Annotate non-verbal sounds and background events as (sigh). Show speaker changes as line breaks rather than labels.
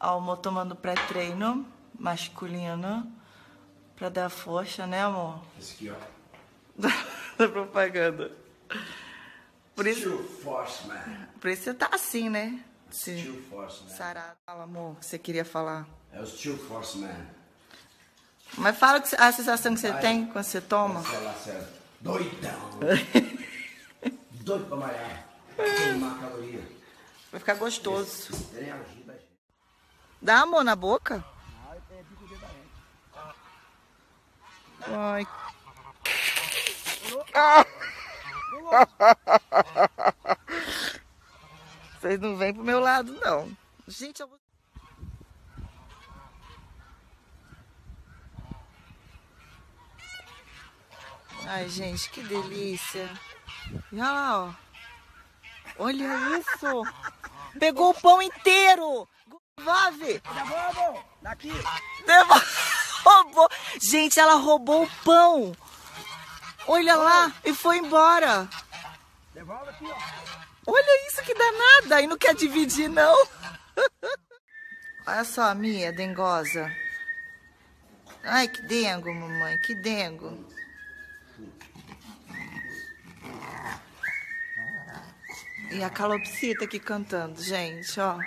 Ó, o amor tomando pré-treino masculino pra dar força, né, amor?
Esse aqui, ó. (laughs)
da propaganda. Por isso,
Steel Force Man.
por isso você tá assim, né? Se
Steel Force Man.
sarado. Fala, amor, o que você queria falar.
É o Steel Force Man.
Mas fala que- a sensação que você
Ai.
tem quando você toma.
Sei lá, sério. Doidão. (laughs) Doido pra malhar. Queimar caloria.
Vai ficar gostoso.
Gente.
Dá amor na boca? Ai. (laughs) Vocês não vêm pro meu lado, não. Gente, eu vou... Ai, gente, que delícia. E olha lá, ó. Olha isso. Pegou o pão inteiro. Devolve.
Devolve! Daqui!
Roubou. Gente, ela roubou o pão. Olha lá. E foi embora.
Devolve aqui, ó.
Olha isso que danada. E não quer dividir, não. (laughs) Olha só a minha dengosa. Ai, que dengo, mamãe. Que dengo. E a calopsita aqui cantando, gente, ó.